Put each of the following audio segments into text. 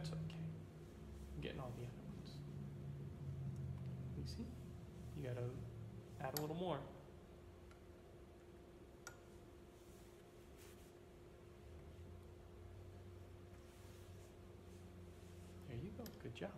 That's okay. I'm getting all the other ones. You see? You gotta add a little more. There you go. Good job.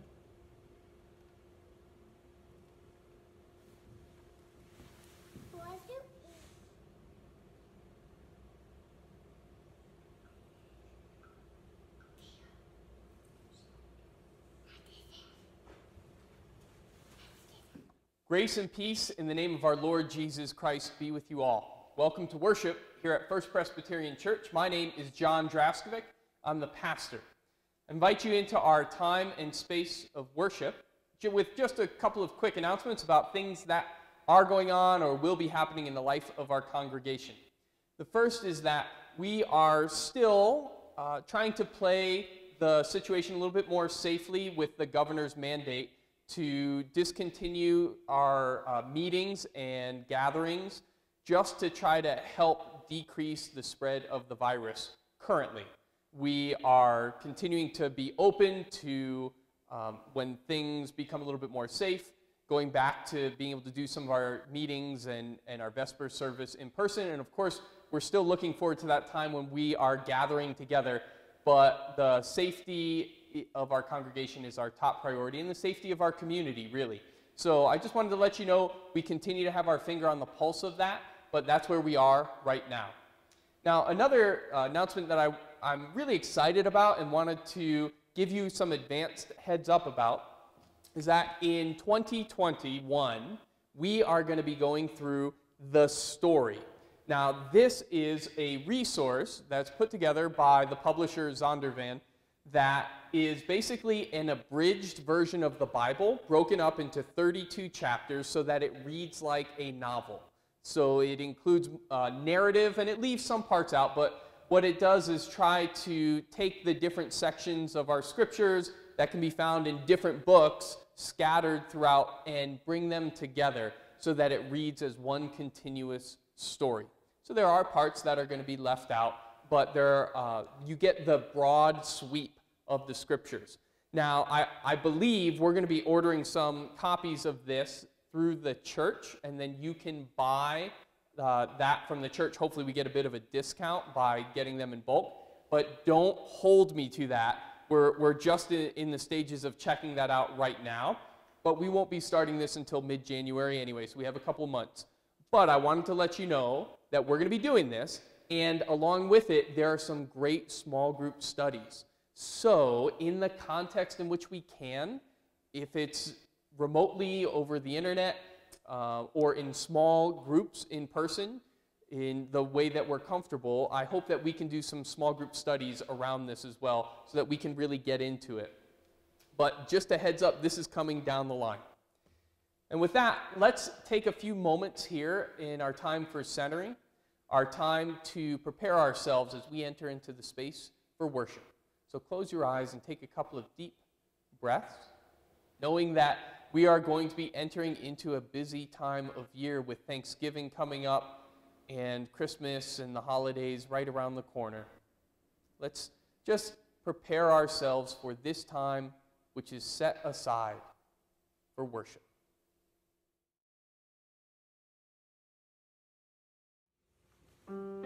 Grace and peace in the name of our Lord Jesus Christ be with you all. Welcome to worship here at First Presbyterian Church. My name is John Draskovic. I'm the pastor. I invite you into our time and space of worship with just a couple of quick announcements about things that are going on or will be happening in the life of our congregation. The first is that we are still uh, trying to play the situation a little bit more safely with the governor's mandate to discontinue our uh, meetings and gatherings just to try to help decrease the spread of the virus currently. We are continuing to be open to um, when things become a little bit more safe, going back to being able to do some of our meetings and, and our Vesper service in person. And of course, we're still looking forward to that time when we are gathering together. But the safety of our congregation is our top priority and the safety of our community, really. So I just wanted to let you know we continue to have our finger on the pulse of that, but that's where we are right now. Now, another uh, announcement that I, I'm really excited about and wanted to give you some advanced heads up about is that in 2021, we are going to be going through the story. Now, this is a resource that's put together by the publisher Zondervan that is basically an abridged version of the Bible, broken up into 32 chapters so that it reads like a novel. So it includes uh, narrative and it leaves some parts out, but what it does is try to take the different sections of our scriptures that can be found in different books scattered throughout and bring them together so that it reads as one continuous story. So there are parts that are going to be left out, but there, uh, you get the broad sweep of the scriptures. Now, I, I believe we're going to be ordering some copies of this through the church, and then you can buy uh, that from the church. Hopefully, we get a bit of a discount by getting them in bulk. But don't hold me to that. We're, we're just in, in the stages of checking that out right now. But we won't be starting this until mid January anyway, so we have a couple months. But I wanted to let you know that we're going to be doing this, and along with it, there are some great small group studies. So, in the context in which we can, if it's remotely over the internet uh, or in small groups in person, in the way that we're comfortable, I hope that we can do some small group studies around this as well so that we can really get into it. But just a heads up, this is coming down the line. And with that, let's take a few moments here in our time for centering, our time to prepare ourselves as we enter into the space for worship. So close your eyes and take a couple of deep breaths, knowing that we are going to be entering into a busy time of year with Thanksgiving coming up and Christmas and the holidays right around the corner. Let's just prepare ourselves for this time which is set aside for worship. Mm.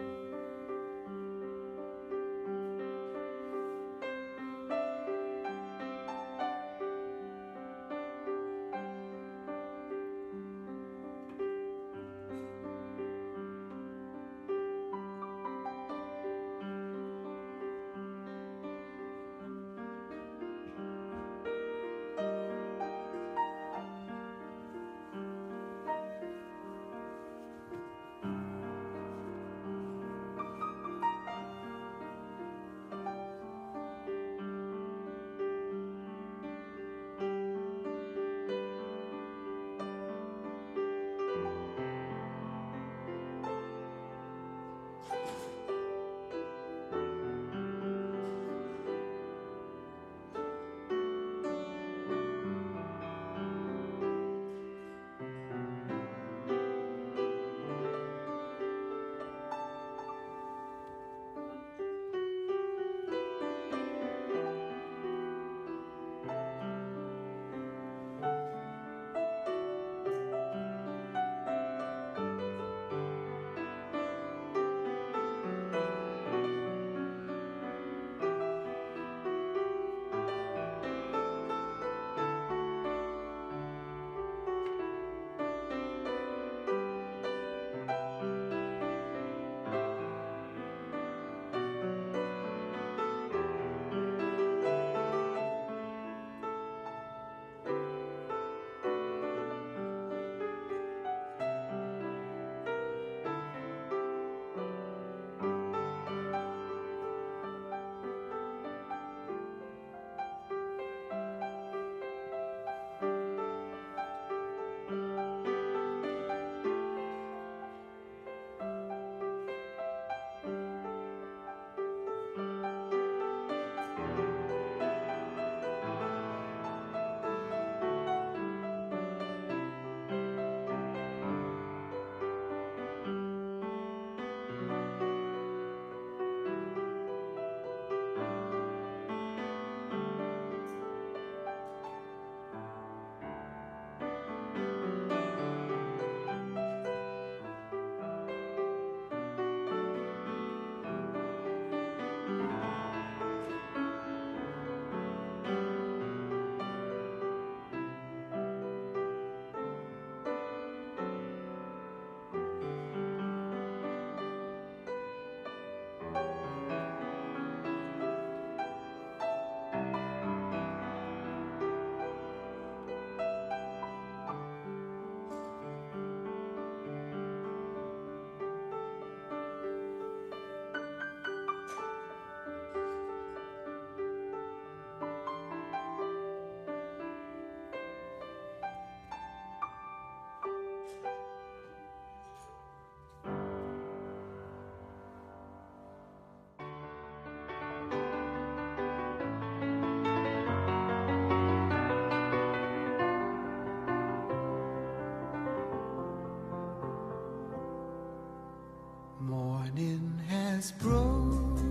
Morning has broken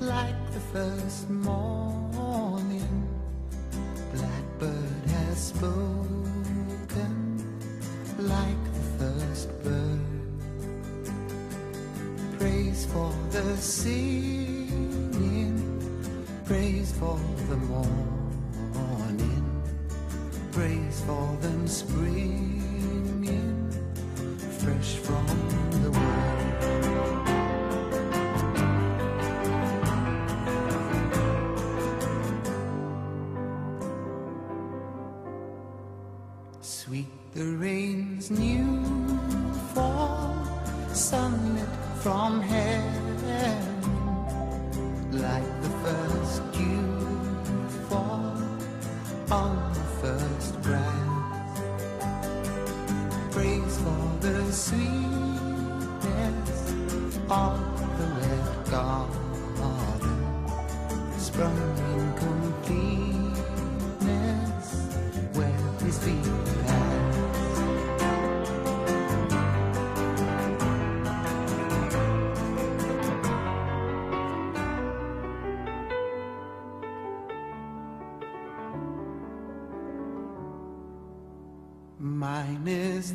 like the first morning. Blackbird has spoken like the first bird. Praise for the singing, praise for the morning, praise for them springing fresh from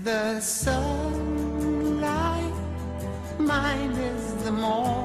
the sunlight, mine is the morning,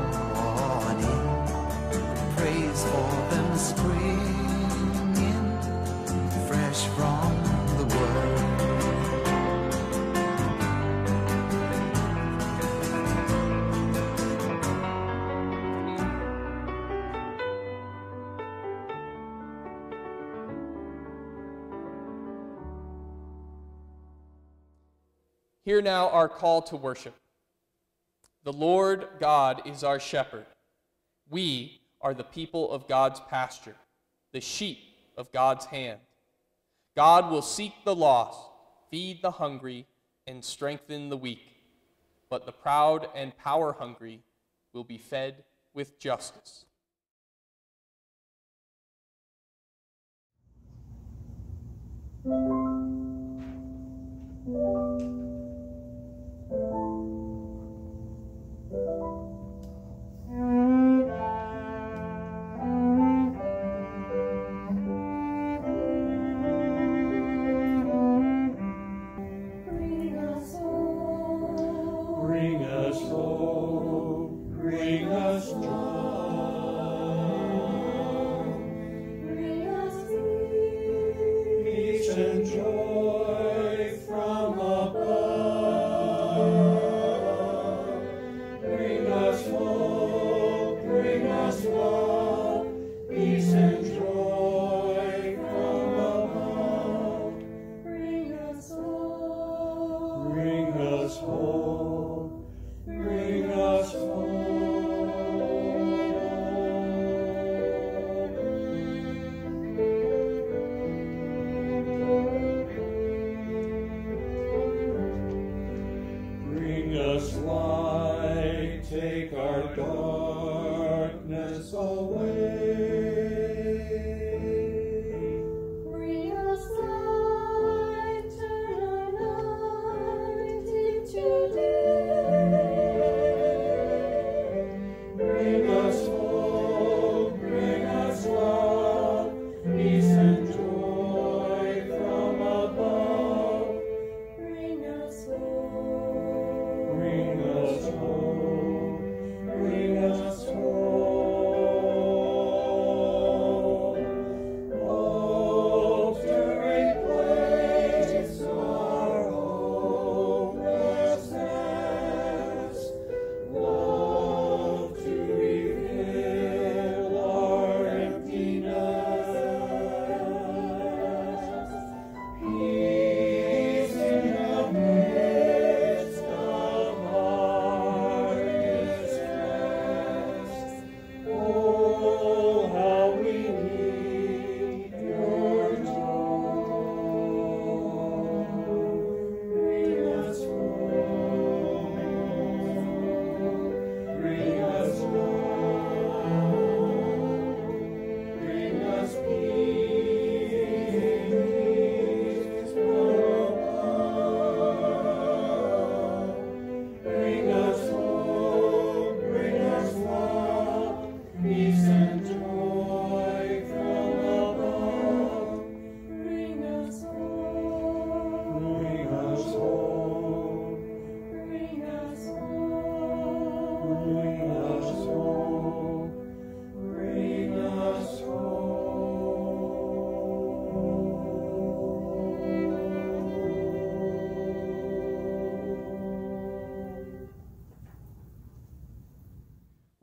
Hear now our call to worship. The Lord God is our shepherd. We are the people of God's pasture, the sheep of God's hand. God will seek the lost, feed the hungry, and strengthen the weak. But the proud and power hungry will be fed with justice. Bring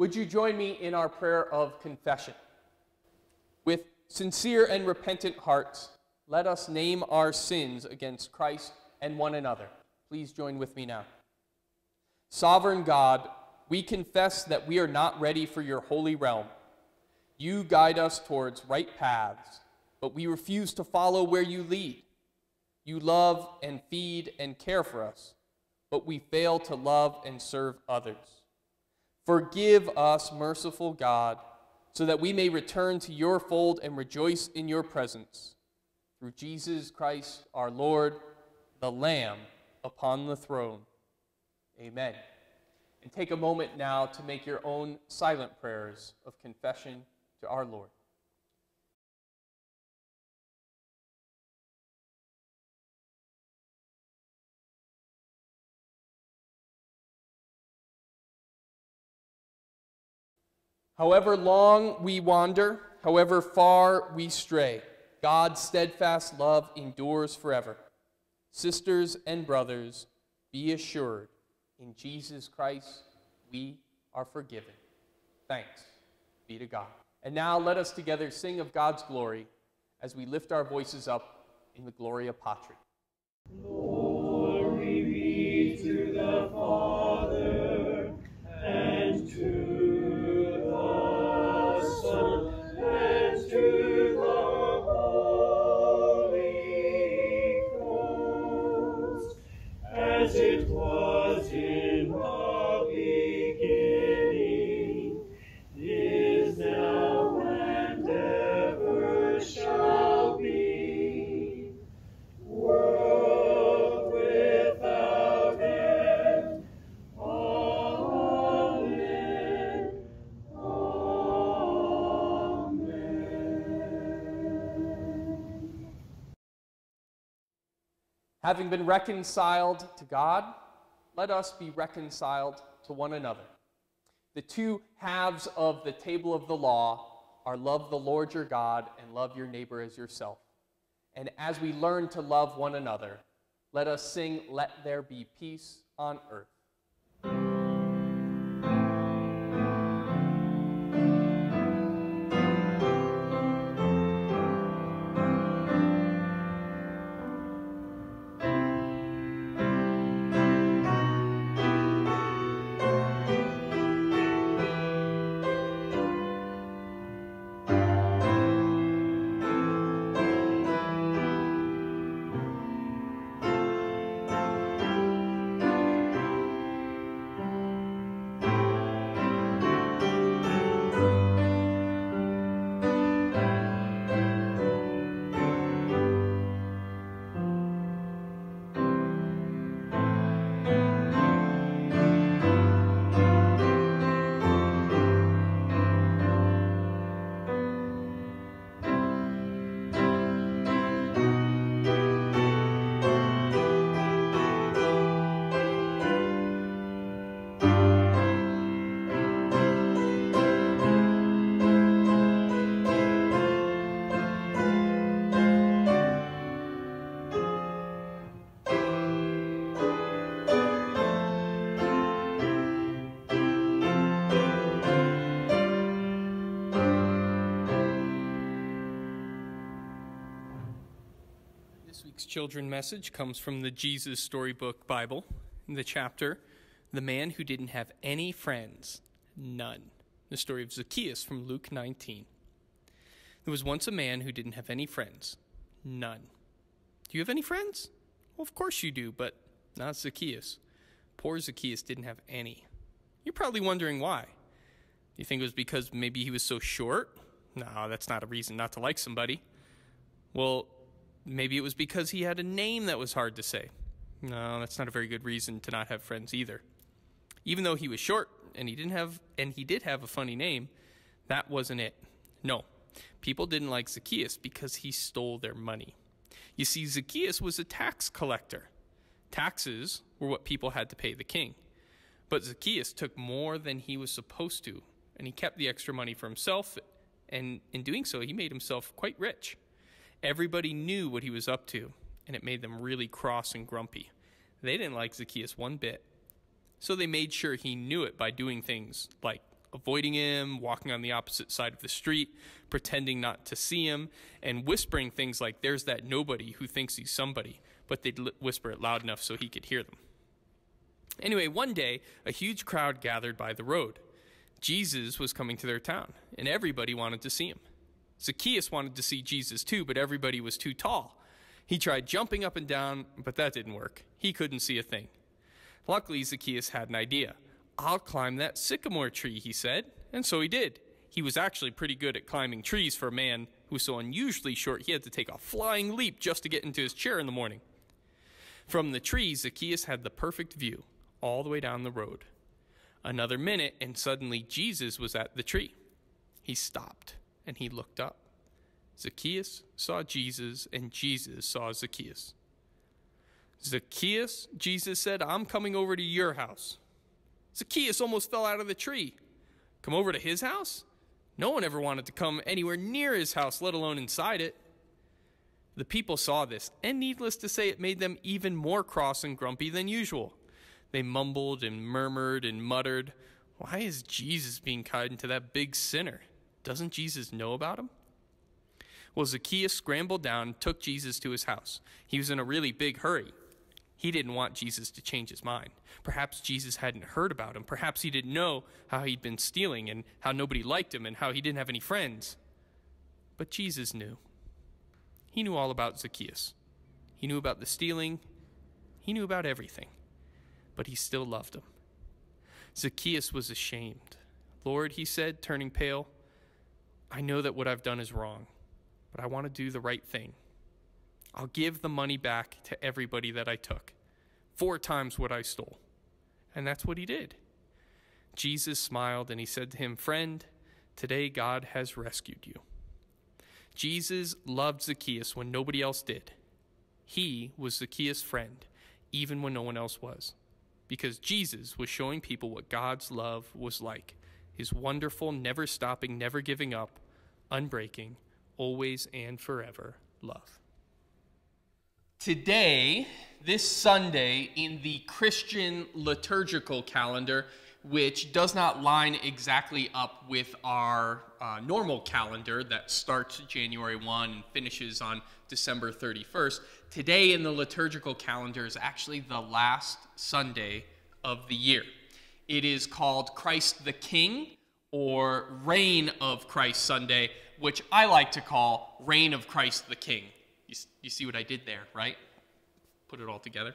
would you join me in our prayer of confession? With sincere and repentant hearts, let us name our sins against Christ and one another. Please join with me now. Sovereign God, we confess that we are not ready for your holy realm. You guide us towards right paths, but we refuse to follow where you lead. You love and feed and care for us, but we fail to love and serve others. Forgive us, merciful God, so that we may return to your fold and rejoice in your presence. Through Jesus Christ our Lord, the Lamb upon the throne. Amen. And take a moment now to make your own silent prayers of confession to our Lord. However long we wander, however far we stray, God's steadfast love endures forever. Sisters and brothers, be assured, in Jesus Christ we are forgiven. Thanks be to God. And now let us together sing of God's glory as we lift our voices up in the Gloria Patri. Glory Having been reconciled to God, let us be reconciled to one another. The two halves of the table of the law are love the Lord your God and love your neighbor as yourself. And as we learn to love one another, let us sing, Let There Be Peace on Earth. Children message comes from the Jesus Storybook Bible, in the chapter, The Man Who Didn't Have Any Friends, None. The story of Zacchaeus from Luke 19. There was once a man who didn't have any friends, none. Do you have any friends? Well, of course you do, but not Zacchaeus. Poor Zacchaeus didn't have any. You're probably wondering why. You think it was because maybe he was so short? No, that's not a reason not to like somebody. Well, maybe it was because he had a name that was hard to say. No, that's not a very good reason to not have friends either. Even though he was short and he didn't have and he did have a funny name, that wasn't it. No. People didn't like Zacchaeus because he stole their money. You see, Zacchaeus was a tax collector. Taxes were what people had to pay the king. But Zacchaeus took more than he was supposed to, and he kept the extra money for himself, and in doing so, he made himself quite rich. Everybody knew what he was up to, and it made them really cross and grumpy. They didn't like Zacchaeus one bit. So they made sure he knew it by doing things like avoiding him, walking on the opposite side of the street, pretending not to see him, and whispering things like, There's that nobody who thinks he's somebody, but they'd whisper it loud enough so he could hear them. Anyway, one day, a huge crowd gathered by the road. Jesus was coming to their town, and everybody wanted to see him. Zacchaeus wanted to see Jesus too, but everybody was too tall. He tried jumping up and down, but that didn't work. He couldn't see a thing. Luckily, Zacchaeus had an idea. I'll climb that sycamore tree, he said, and so he did. He was actually pretty good at climbing trees for a man who was so unusually short he had to take a flying leap just to get into his chair in the morning. From the tree, Zacchaeus had the perfect view all the way down the road. Another minute, and suddenly Jesus was at the tree. He stopped and he looked up. Zacchaeus saw Jesus, and Jesus saw Zacchaeus. Zacchaeus, Jesus said, I'm coming over to your house. Zacchaeus almost fell out of the tree. Come over to his house? No one ever wanted to come anywhere near his house, let alone inside it. The people saw this, and needless to say, it made them even more cross and grumpy than usual. They mumbled and murmured and muttered, Why is Jesus being kind to that big sinner? Doesn't Jesus know about him? Well, Zacchaeus scrambled down and took Jesus to his house. He was in a really big hurry. He didn't want Jesus to change his mind. Perhaps Jesus hadn't heard about him. Perhaps he didn't know how he'd been stealing and how nobody liked him and how he didn't have any friends. But Jesus knew. He knew all about Zacchaeus. He knew about the stealing. He knew about everything. But he still loved him. Zacchaeus was ashamed. Lord, he said, turning pale, I know that what I've done is wrong, but I want to do the right thing. I'll give the money back to everybody that I took, four times what I stole. And that's what he did. Jesus smiled and he said to him, Friend, today God has rescued you. Jesus loved Zacchaeus when nobody else did. He was Zacchaeus' friend, even when no one else was, because Jesus was showing people what God's love was like his wonderful, never stopping, never giving up, unbreaking, always and forever love. Today, this Sunday, in the Christian liturgical calendar, which does not line exactly up with our uh, normal calendar that starts January 1 and finishes on December 31st, today in the liturgical calendar is actually the last Sunday of the year. It is called Christ the King or Reign of Christ Sunday, which I like to call Reign of Christ the King. You, you see what I did there, right? Put it all together.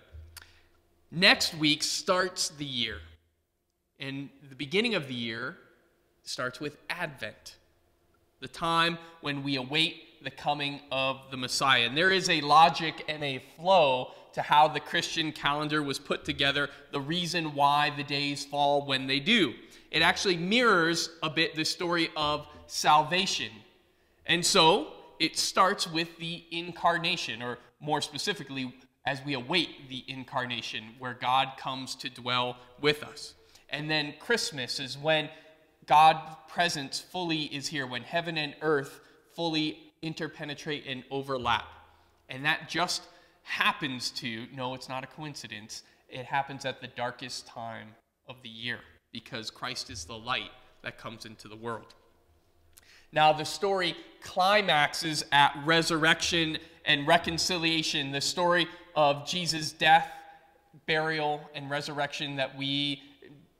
Next week starts the year. And the beginning of the year starts with Advent, the time when we await the coming of the Messiah. And there is a logic and a flow to how the Christian calendar was put together, the reason why the days fall when they do. It actually mirrors a bit the story of salvation. And so it starts with the incarnation, or more specifically, as we await the incarnation, where God comes to dwell with us. And then Christmas is when God's presence fully is here, when heaven and earth fully interpenetrate and overlap. And that just happens to, no, it's not a coincidence, it happens at the darkest time of the year because Christ is the light that comes into the world. Now, the story climaxes at resurrection and reconciliation, the story of Jesus' death, burial, and resurrection that we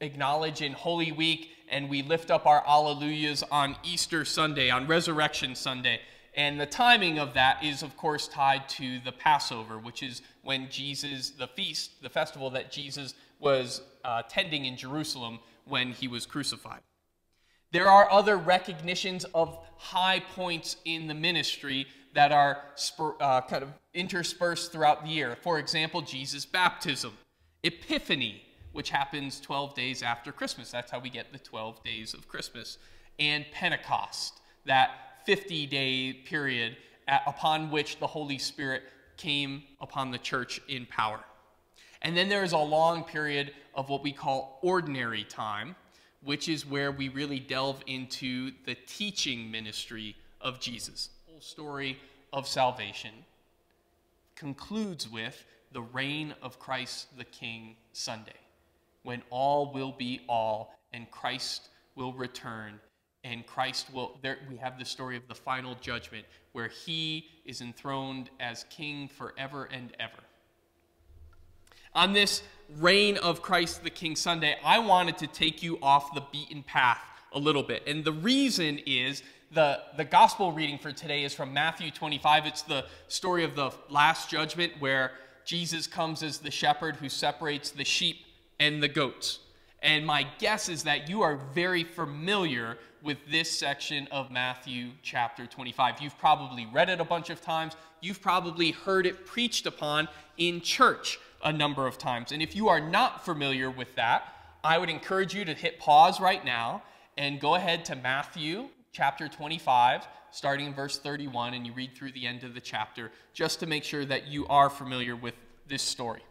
acknowledge in Holy Week, and we lift up our alleluias on Easter Sunday, on Resurrection Sunday. And the timing of that is, of course, tied to the Passover, which is when Jesus, the feast, the festival that Jesus was uh, tending in Jerusalem when he was crucified. There are other recognitions of high points in the ministry that are uh, kind of interspersed throughout the year. For example, Jesus' baptism, Epiphany, which happens 12 days after Christmas. That's how we get the 12 days of Christmas. And Pentecost, that 50 day period at, upon which the Holy Spirit came upon the church in power. And then there is a long period of what we call ordinary time, which is where we really delve into the teaching ministry of Jesus. The whole story of salvation concludes with the reign of Christ the King Sunday when all will be all and Christ will return and Christ will there we have the story of the final judgment where he is enthroned as king forever and ever. On this reign of Christ the King Sunday, I wanted to take you off the beaten path a little bit. And the reason is the, the gospel reading for today is from Matthew 25. It's the story of the last judgment where Jesus comes as the shepherd who separates the sheep and the goats. And my guess is that you are very familiar with this section of Matthew chapter 25. You've probably read it a bunch of times. You've probably heard it preached upon in church a number of times. And if you are not familiar with that, I would encourage you to hit pause right now and go ahead to Matthew chapter 25, starting in verse 31, and you read through the end of the chapter just to make sure that you are familiar with this story.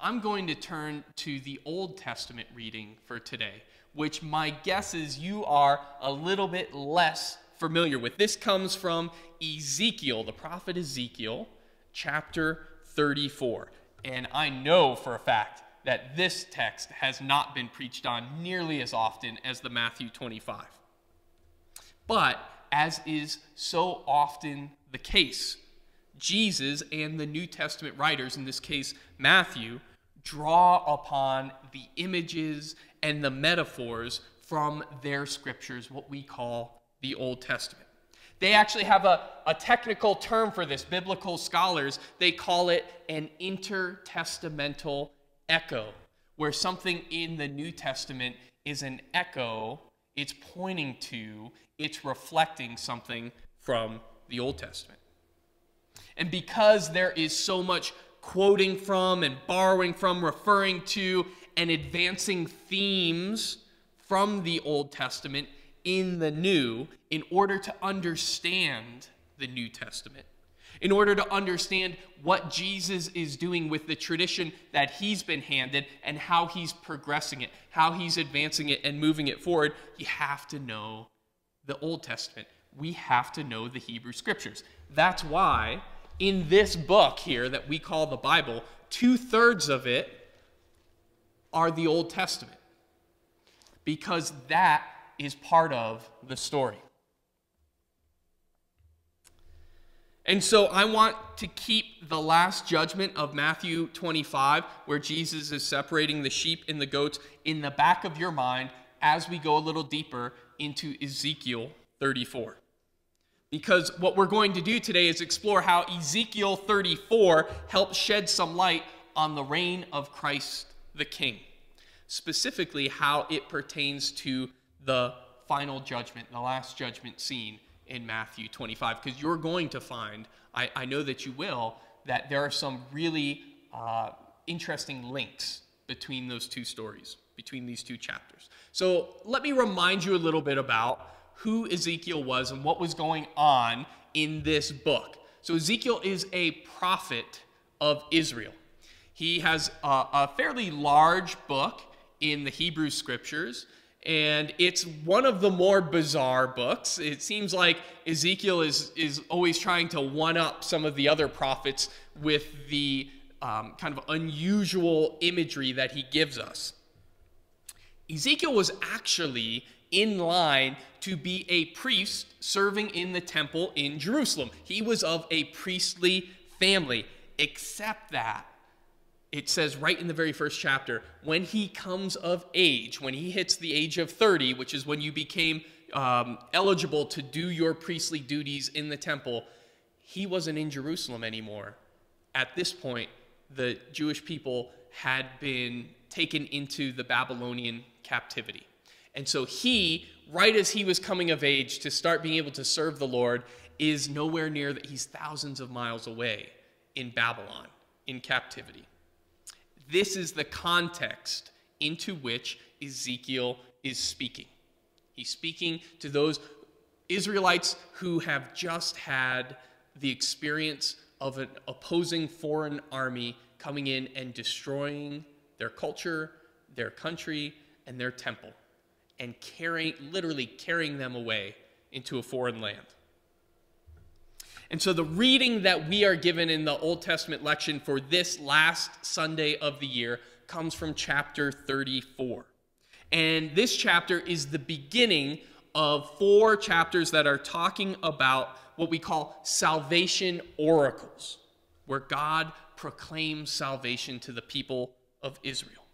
I'm going to turn to the Old Testament reading for today, which my guess is you are a little bit less familiar with. This comes from Ezekiel, the prophet Ezekiel, chapter 34. And I know for a fact that this text has not been preached on nearly as often as the Matthew 25. But, as is so often the case, Jesus and the New Testament writers, in this case Matthew, draw upon the images and the metaphors from their scriptures, what we call the Old Testament. They actually have a, a technical term for this. Biblical scholars, they call it an intertestamental echo, where something in the New Testament is an echo, it's pointing to, it's reflecting something from the Old Testament. And because there is so much quoting from and borrowing from, referring to, and advancing themes from the Old Testament in the New in order to understand the New Testament. In order to understand what Jesus is doing with the tradition that he's been handed and how he's progressing it, how he's advancing it and moving it forward, you have to know the Old Testament. We have to know the Hebrew Scriptures. That's why in this book here that we call the Bible, two thirds of it are the Old Testament because that is part of the story. And so I want to keep the last judgment of Matthew 25, where Jesus is separating the sheep and the goats, in the back of your mind as we go a little deeper into Ezekiel 34 because what we're going to do today is explore how Ezekiel 34 helps shed some light on the reign of Christ the King, specifically how it pertains to the final judgment, the last judgment scene in Matthew 25, because you're going to find, I, I, know that you will, that there are some really uh, interesting links between those two stories, between these two chapters. So let me remind you a little bit about who Ezekiel was and what was going on in this book. So, Ezekiel is a prophet of Israel. He has a, a fairly large book in the Hebrew scriptures, and it's one of the more bizarre books. It seems like Ezekiel is, is always trying to one up some of the other prophets with the um, kind of unusual imagery that he gives us. Ezekiel was actually in line to be a priest serving in the temple in Jerusalem. He was of a priestly family, except that it says right in the very first chapter when he comes of age, when he hits the age of 30, which is when you became um, eligible to do your priestly duties in the temple, he wasn't in Jerusalem anymore. At this point, the Jewish people had been taken into the Babylonian captivity. And so he, right as he was coming of age to start being able to serve the Lord, is nowhere near that. He's thousands of miles away in Babylon in captivity. This is the context into which Ezekiel is speaking. He's speaking to those Israelites who have just had the experience of an opposing foreign army coming in and destroying their culture, their country, and their temple and carrying, literally carrying them away into a foreign land. And so the reading that we are given in the Old Testament lection for this last Sunday of the year comes from chapter 34. And this chapter is the beginning of four chapters that are talking about what we call salvation oracles, where God proclaims salvation to the people of Israel.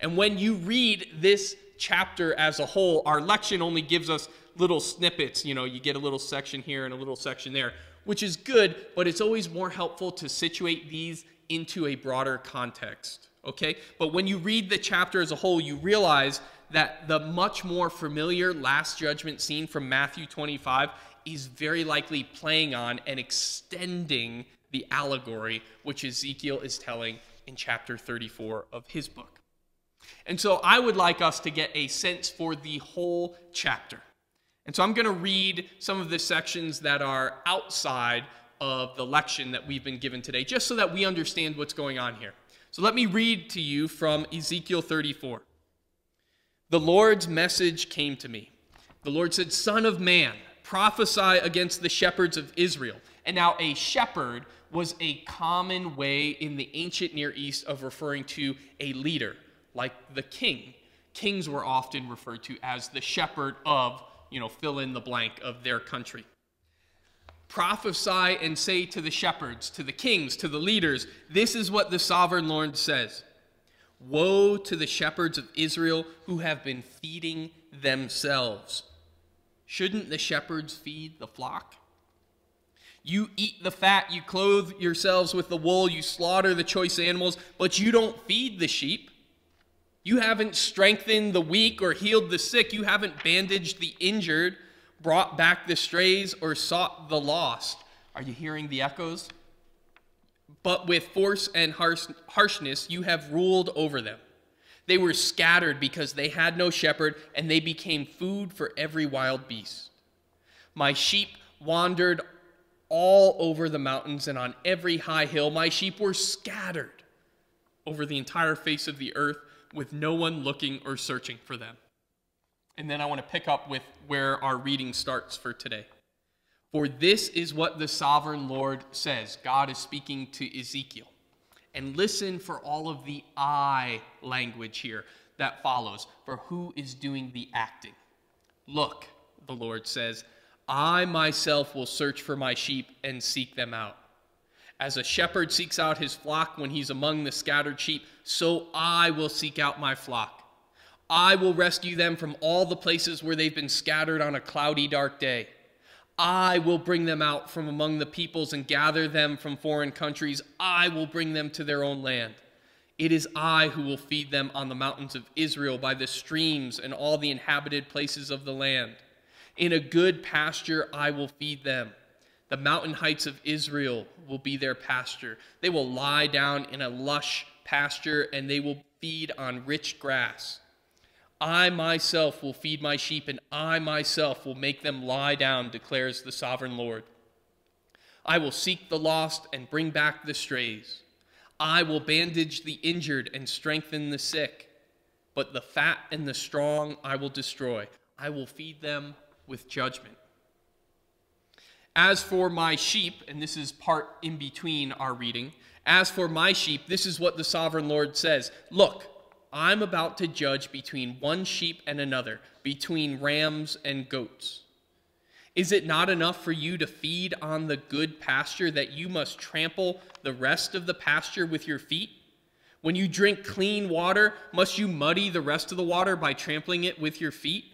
And when you read this chapter as a whole, our lection only gives us little snippets. You know, you get a little section here and a little section there, which is good, but it's always more helpful to situate these into a broader context. Okay? But when you read the chapter as a whole, you realize that the much more familiar Last Judgment scene from Matthew 25 is very likely playing on and extending the allegory which Ezekiel is telling in chapter 34 of his book. And so I would like us to get a sense for the whole chapter. And so I'm going to read some of the sections that are outside of the lection that we've been given today, just so that we understand what's going on here. So let me read to you from Ezekiel 34. The Lord's message came to me. The Lord said, Son of man, prophesy against the shepherds of Israel. And now, a shepherd was a common way in the ancient Near East of referring to a leader, like the king. Kings were often referred to as the shepherd of, you know, fill in the blank of their country. Prophesy and say to the shepherds, to the kings, to the leaders, this is what the sovereign Lord says Woe to the shepherds of Israel who have been feeding themselves. Shouldn't the shepherds feed the flock? You eat the fat, you clothe yourselves with the wool, you slaughter the choice animals, but you don't feed the sheep. You haven't strengthened the weak or healed the sick. You haven't bandaged the injured, brought back the strays, or sought the lost. Are you hearing the echoes? But with force and harsh, harshness, you have ruled over them. They were scattered because they had no shepherd, and they became food for every wild beast. My sheep wandered all over the mountains and on every high hill. My sheep were scattered over the entire face of the earth with no one looking or searching for them. And then I want to pick up with where our reading starts for today. For this is what the sovereign Lord says. God is speaking to Ezekiel. And listen for all of the I language here that follows, for who is doing the acting. Look, the Lord says, I myself will search for my sheep and seek them out. As a shepherd seeks out his flock when he's among the scattered sheep, so I will seek out my flock. I will rescue them from all the places where they've been scattered on a cloudy, dark day. I will bring them out from among the peoples and gather them from foreign countries. I will bring them to their own land. It is I who will feed them on the mountains of Israel, by the streams and all the inhabited places of the land. In a good pasture I will feed them. The mountain heights of Israel will be their pasture. They will lie down in a lush pasture, and they will feed on rich grass. I myself will feed my sheep, and I myself will make them lie down, declares the sovereign Lord. I will seek the lost and bring back the strays. I will bandage the injured and strengthen the sick. But the fat and the strong I will destroy. I will feed them with judgment. As for my sheep, and this is part in between our reading, as for my sheep, this is what the sovereign Lord says Look, I'm about to judge between one sheep and another, between rams and goats. Is it not enough for you to feed on the good pasture that you must trample the rest of the pasture with your feet? When you drink clean water, must you muddy the rest of the water by trampling it with your feet?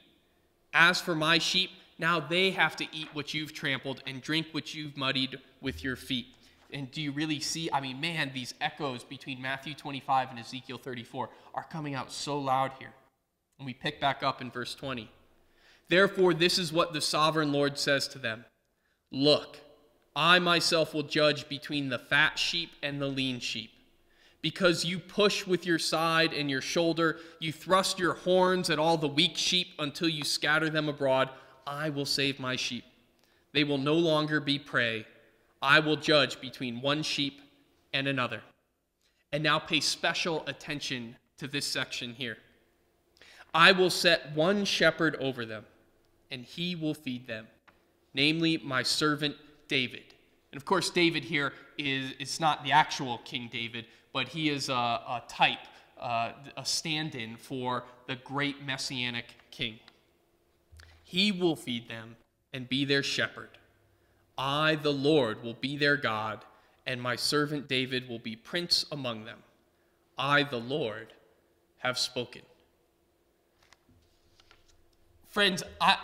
As for my sheep, now they have to eat what you've trampled and drink what you've muddied with your feet. And do you really see? I mean, man, these echoes between Matthew 25 and Ezekiel 34 are coming out so loud here. And we pick back up in verse 20. Therefore, this is what the sovereign Lord says to them Look, I myself will judge between the fat sheep and the lean sheep. Because you push with your side and your shoulder, you thrust your horns at all the weak sheep until you scatter them abroad, I will save my sheep. They will no longer be prey I will judge between one sheep and another. And now pay special attention to this section here. I will set one shepherd over them, and he will feed them, namely my servant David. And of course, David here is it's not the actual King David, but he is a, a type uh, a stand in for the great messianic king. He will feed them and be their shepherd. I, the Lord, will be their God, and my servant David will be prince among them. I, the Lord, have spoken. Friends, I,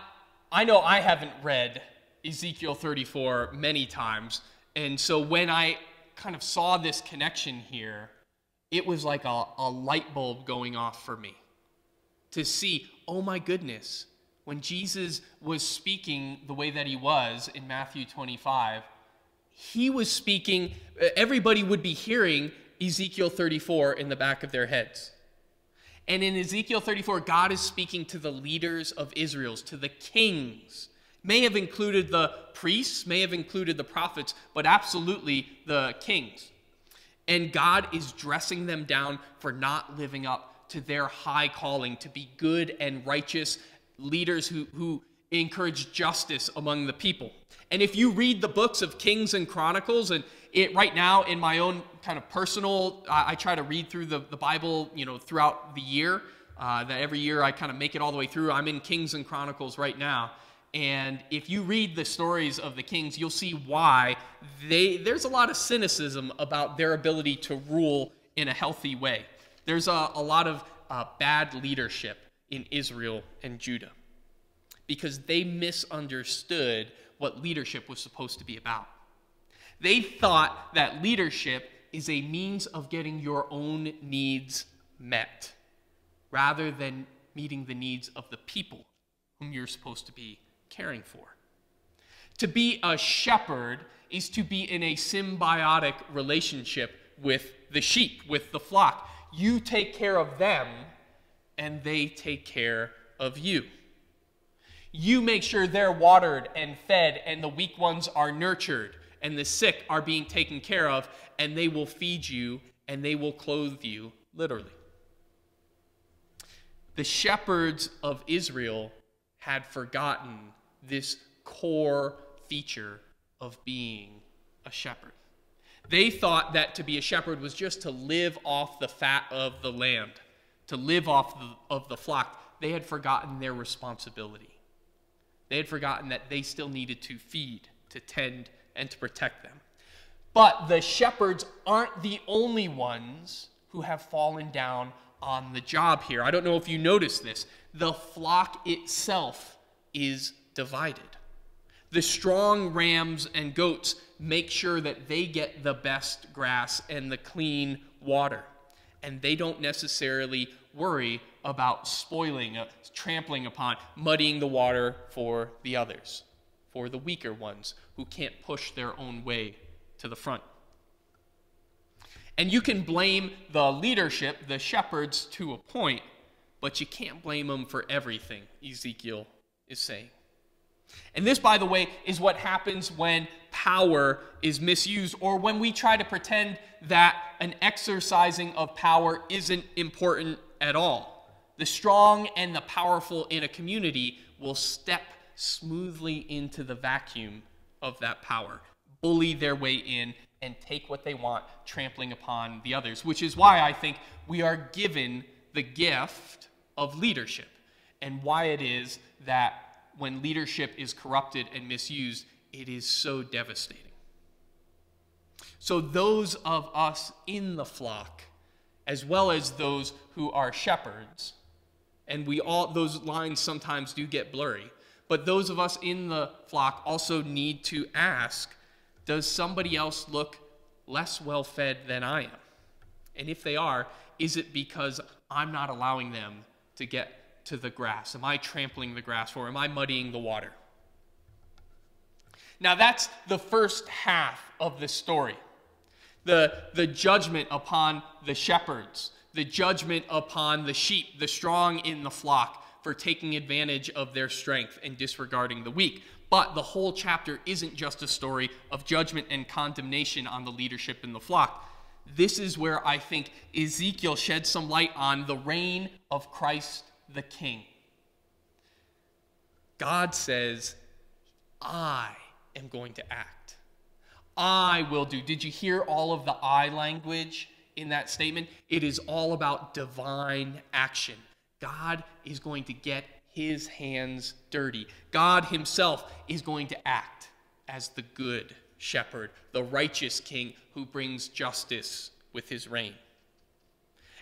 I know I haven't read Ezekiel 34 many times, and so when I kind of saw this connection here, it was like a, a light bulb going off for me to see, oh my goodness, when Jesus was speaking the way that he was in Matthew 25, he was speaking, uh, everybody would be hearing Ezekiel 34 in the back of their heads. And in Ezekiel 34, God is speaking to the leaders of Israel's, to the kings. May have included the priests, may have included the prophets, but absolutely the kings. And God is dressing them down for not living up to their high calling to be good and righteous leaders who, who encourage justice among the people. And if you read the books of Kings and Chronicles, and it right now in my own kind of personal, I, I try to read through the, the Bible, you know, throughout the year. Uh, that every year I kind of make it all the way through. I'm in Kings and Chronicles right now. And if you read the stories of the kings, you'll see why they, there's a lot of cynicism about their ability to rule in a healthy way. There's a, a lot of uh, bad leadership in Israel and Judah because they misunderstood what leadership was supposed to be about. They thought that leadership is a means of getting your own needs met rather than meeting the needs of the people whom you're supposed to be caring for. To be a shepherd is to be in a symbiotic relationship with the sheep, with the flock. You take care of them, and they take care of you. You make sure they're watered and fed, and the weak ones are nurtured, and the sick are being taken care of, and they will feed you and they will clothe you, literally. The shepherds of Israel had forgotten this core feature of being a shepherd. They thought that to be a shepherd was just to live off the fat of the land, to live off the, of the flock. They had forgotten their responsibility. They had forgotten that they still needed to feed, to tend, and to protect them. But the shepherds aren't the only ones who have fallen down on the job here. I don't know if you noticed this. The flock itself is divided. The strong rams and goats make sure that they get the best grass and the clean water. And they don't necessarily worry about spoiling, uh, trampling upon, muddying the water for the others, for the weaker ones who can't push their own way to the front. And you can blame the leadership, the shepherds, to a point, but you can't blame them for everything, Ezekiel is saying. And this, by the way, is what happens when power is misused or when we try to pretend that an exercising of power isn't important at all. The strong and the powerful in a community will step smoothly into the vacuum of that power, bully their way in, and take what they want, trampling upon the others, which is why I think we are given the gift of leadership and why it is that when leadership is corrupted and misused, it is so devastating. So, those of us in the flock, as well as those who are shepherds, and we all, those lines sometimes do get blurry, but those of us in the flock also need to ask Does somebody else look less well fed than I am? And if they are, is it because I'm not allowing them to get to the grass? Am I trampling the grass or am I muddying the water? Now, that's the first half of the story the, the judgment upon the shepherds, the judgment upon the sheep, the strong in the flock, for taking advantage of their strength and disregarding the weak. But the whole chapter isn't just a story of judgment and condemnation on the leadership in the flock. This is where I think Ezekiel sheds some light on the reign of Christ the king. God says, I am going to act. I will do. Did you hear all of the I language in that statement, it is all about divine action. God is going to get his hands dirty. God himself is going to act as the good shepherd, the righteous king who brings justice with his reign.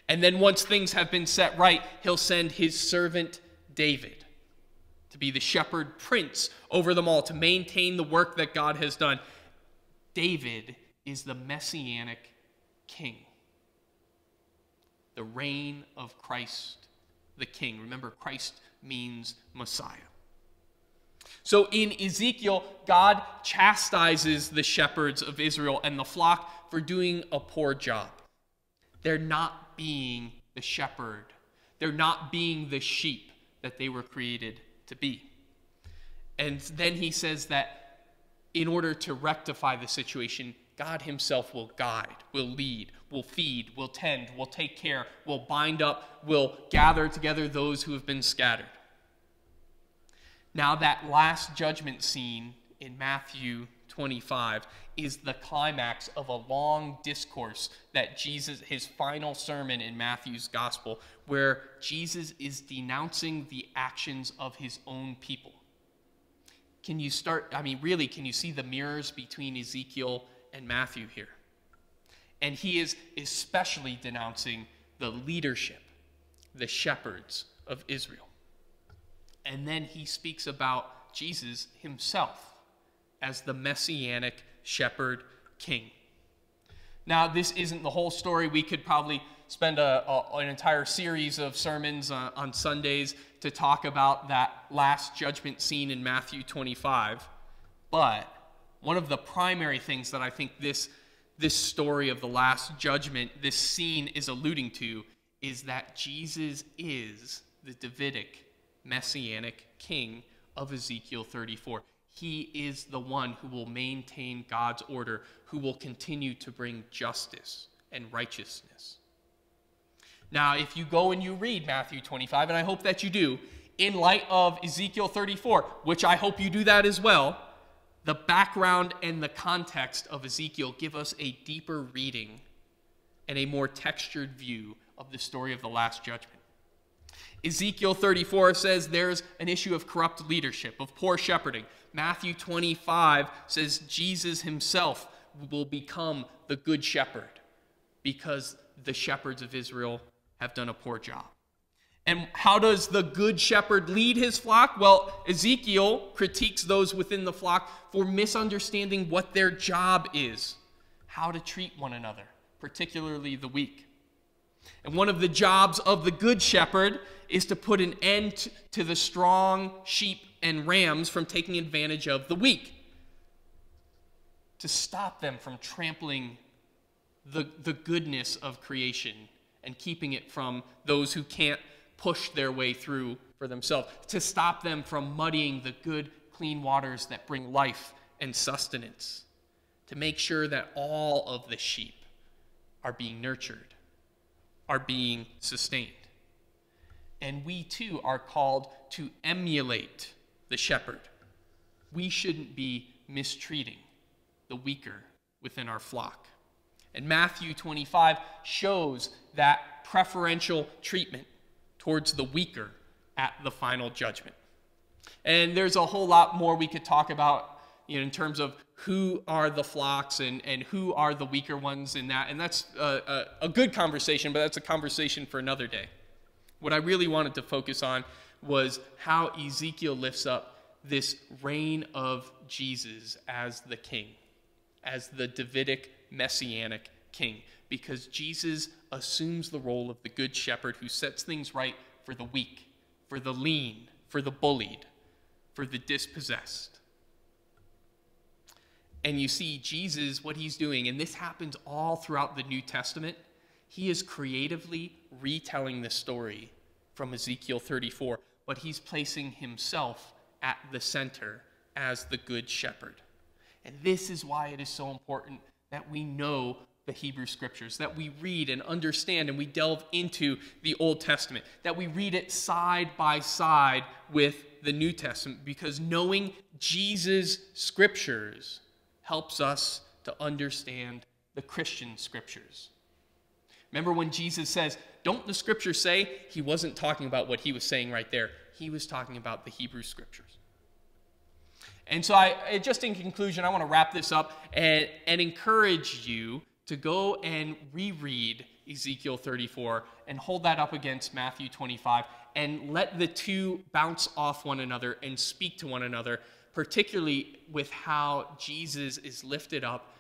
And then once things have been set right, he'll send his servant David to be the shepherd prince over them all, to maintain the work that God has done. David is the messianic king, the reign of Christ the king. Remember, Christ means Messiah. So in Ezekiel, God chastises the shepherds of Israel and the flock for doing a poor job. They're not being the shepherd, they're not being the sheep that they were created to be. And then he says that in order to rectify the situation, God Himself will guide, will lead, will feed, will tend, will take care, will bind up, will gather together those who have been scattered. Now, that last judgment scene in Matthew 25 is the climax of a long discourse that Jesus, his final sermon in Matthew's gospel, where Jesus is denouncing the actions of his own people. Can you start? I mean, really, can you see the mirrors between Ezekiel and Matthew here? And he is especially denouncing the leadership, the shepherds of Israel. And then he speaks about Jesus himself as the messianic shepherd king. Now, this isn't the whole story. We could probably spend a, a, an entire series of sermons uh, on Sundays to talk about that last judgment scene in Matthew 25. But one of the primary things that I think this, this story of the last judgment, this scene is alluding to, is that Jesus is the Davidic messianic king of Ezekiel 34. He is the one who will maintain God's order, who will continue to bring justice and righteousness. Now, if you go and you read Matthew 25, and I hope that you do, in light of Ezekiel 34, which I hope you do that as well, the background and the context of Ezekiel give us a deeper reading and a more textured view of the story of the Last Judgment. Ezekiel 34 says there's an issue of corrupt leadership, of poor shepherding. Matthew 25 says Jesus himself will become the good shepherd because the shepherds of Israel have done a poor job. And how does the good shepherd lead his flock? Well, Ezekiel critiques those within the flock for misunderstanding what their job is, how to treat one another, particularly the weak. And one of the jobs of the good shepherd is to put an end to the strong sheep and rams from taking advantage of the weak, to stop them from trampling the, the goodness of creation and keeping it from those who can't push their way through for themselves, to stop them from muddying the good, clean waters that bring life and sustenance, to make sure that all of the sheep are being nurtured, are being sustained. And we too are called to emulate the shepherd. We shouldn't be mistreating the weaker within our flock. And Matthew 25 shows that preferential treatment towards the weaker at the final judgment. And there's a whole lot more we could talk about you know, in terms of who are the flocks and, and who are the weaker ones in that. And that's a, a, a good conversation, but that's a conversation for another day. What I really wanted to focus on was how Ezekiel lifts up this reign of Jesus as the king, as the Davidic messianic king, because Jesus assumes the role of the good shepherd who sets things right for the weak, for the lean, for the bullied, for the dispossessed. And you see Jesus, what he's doing, and this happens all throughout the New Testament. He is creatively retelling the story from Ezekiel 34, but he's placing himself at the center as the good shepherd. And this is why it is so important that we know the Hebrew scriptures, that we read and understand and we delve into the Old Testament, that we read it side by side with the New Testament, because knowing Jesus' scriptures helps us to understand the Christian scriptures. Remember when Jesus says, Don't the scriptures say? He wasn't talking about what he was saying right there. He was talking about the Hebrew scriptures. And so, I just in conclusion, I want to wrap this up and, and encourage you to go and reread Ezekiel 34 and hold that up against Matthew 25 and let the two bounce off one another and speak to one another, particularly with how Jesus is lifted up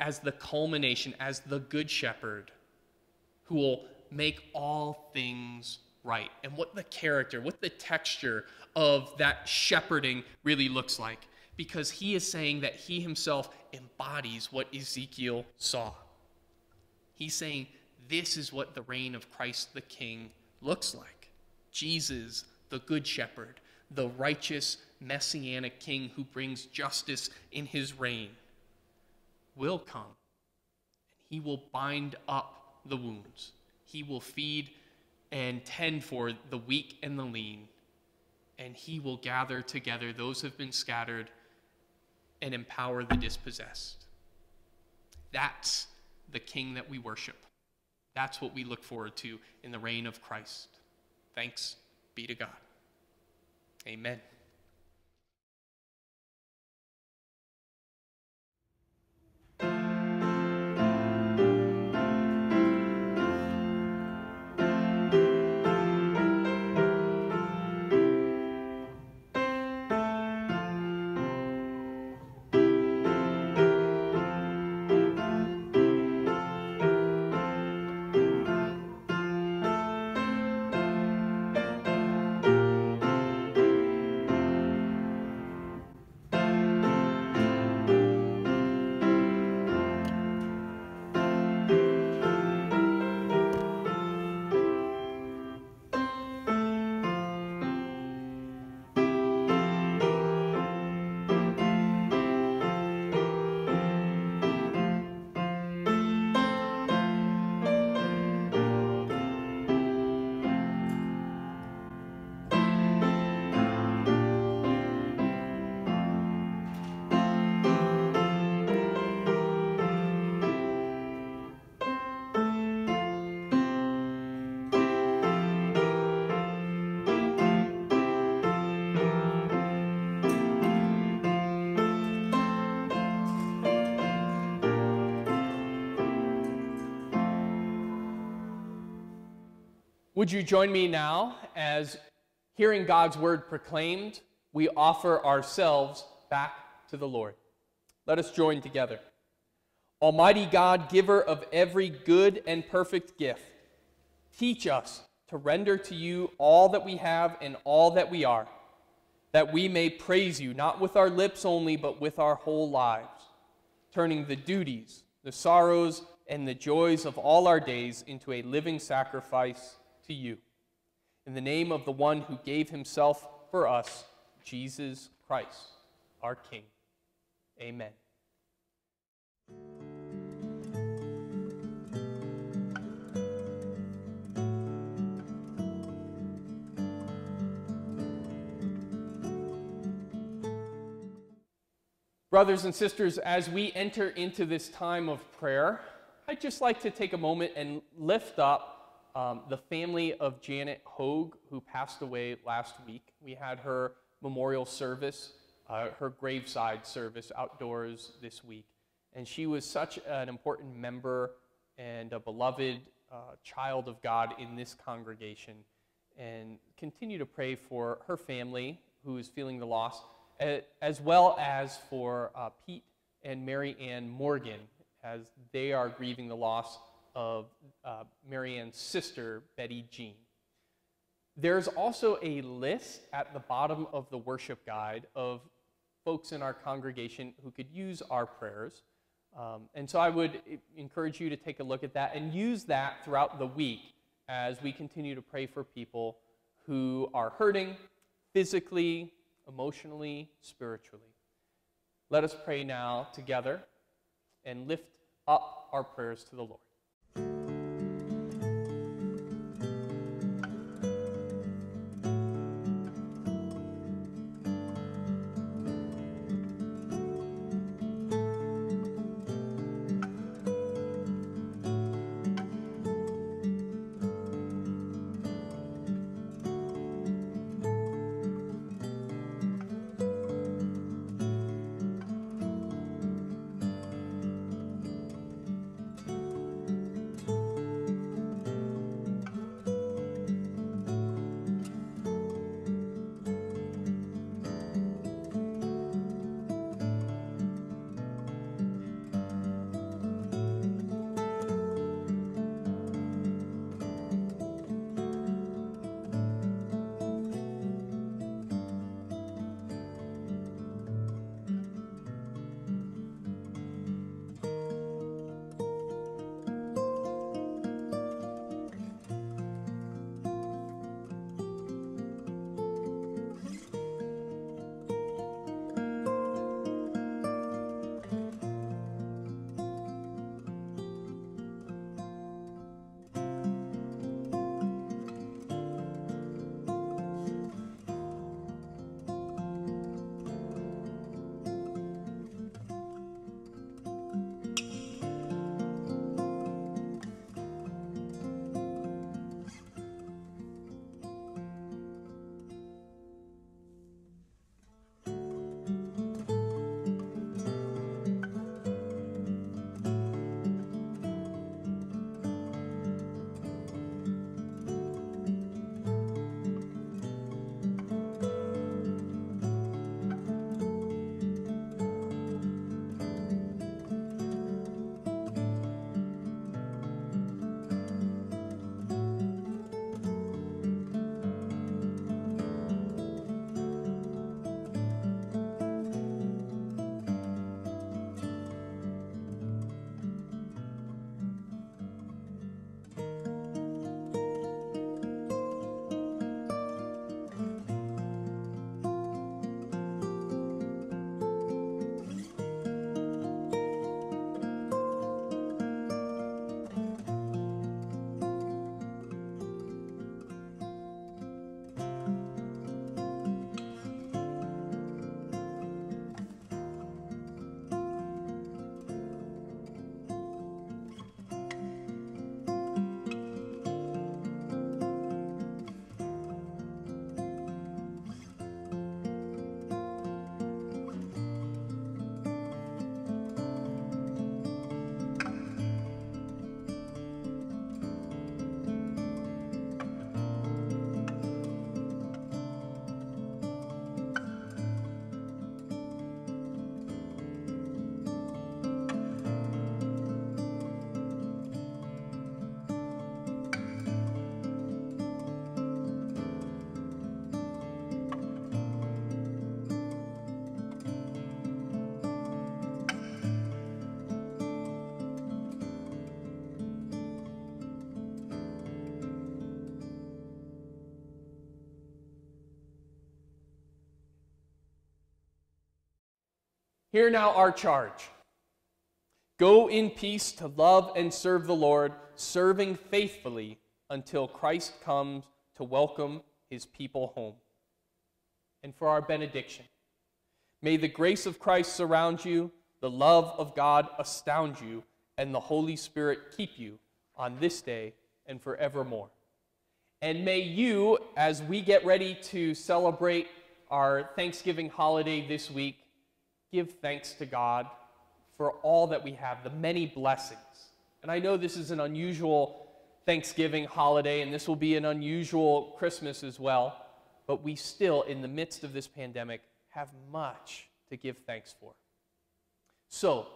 as the culmination, as the good shepherd who will make all things right, and what the character, what the texture of that shepherding really looks like. Because he is saying that he himself embodies what Ezekiel saw. He's saying this is what the reign of Christ the King looks like. Jesus, the Good Shepherd, the righteous messianic king who brings justice in his reign, will come. And he will bind up the wounds. He will feed and tend for the weak and the lean. And he will gather together those who have been scattered and empower the dispossessed. That's the king that we worship. That's what we look forward to in the reign of Christ. Thanks be to God. Amen. Would you join me now as hearing God's word proclaimed, we offer ourselves back to the Lord? Let us join together. Almighty God, giver of every good and perfect gift, teach us to render to you all that we have and all that we are, that we may praise you, not with our lips only, but with our whole lives, turning the duties, the sorrows, and the joys of all our days into a living sacrifice to you. In the name of the one who gave himself for us, Jesus Christ, our King. Amen. Brothers and sisters, as we enter into this time of prayer, I'd just like to take a moment and lift up um, the family of Janet Hogue, who passed away last week, we had her memorial service, uh, her graveside service outdoors this week. And she was such an important member and a beloved uh, child of God in this congregation. And continue to pray for her family who is feeling the loss, as well as for uh, Pete and Mary Ann Morgan as they are grieving the loss of uh, Marianne's sister, Betty Jean. There's also a list at the bottom of the worship guide of folks in our congregation who could use our prayers. Um, and so I would encourage you to take a look at that and use that throughout the week as we continue to pray for people who are hurting physically, emotionally, spiritually. Let us pray now together and lift up our prayers to the Lord. Hear now our charge. Go in peace to love and serve the Lord, serving faithfully until Christ comes to welcome his people home. And for our benediction, may the grace of Christ surround you, the love of God astound you, and the Holy Spirit keep you on this day and forevermore. And may you, as we get ready to celebrate our Thanksgiving holiday this week, give thanks to God for all that we have, the many blessings. And I know this is an unusual Thanksgiving holiday, and this will be an unusual Christmas as well, but we still, in the midst of this pandemic, have much to give thanks for. So,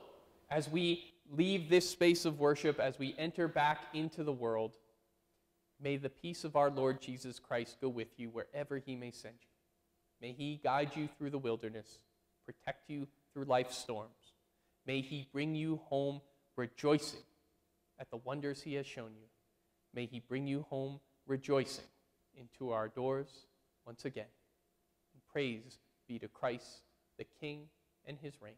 as we leave this space of worship, as we enter back into the world, may the peace of our Lord Jesus Christ go with you wherever he may send you. May he guide you through the wilderness, protect you through life's storms. May he bring you home rejoicing at the wonders he has shown you. May he bring you home rejoicing into our doors once again. And praise be to Christ, the King, and his reign.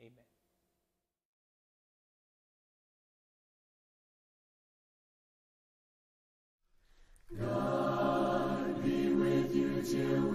Amen. Till